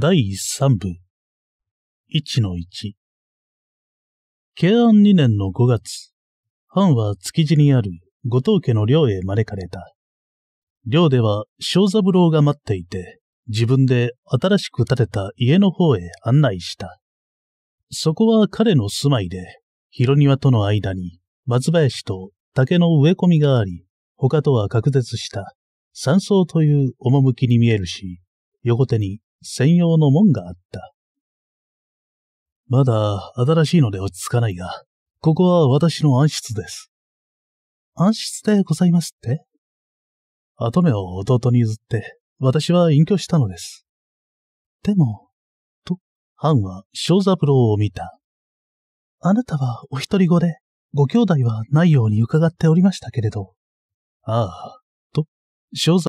第3部1-1慶安2年の5月、藩は築地にある後藤家の寮へ招かれた。寮では小三郎が待っていて、自分で新しく建てた家の方へ案内した。そこは彼の住まいで、広庭との間に松林と竹の植え込みがあり、他とは隔絶した山荘という趣に見えるし、横手に専用の門があった。まだ新しいので落ち着かないが、ここは私の暗室です。暗室でございますって？跡目を弟に譲って、私は隠居したのです。でも、と、藩は小三郎を見た。あなたはお一人子で、ご兄弟はないように伺っておりましたけれど。ああ、と、小三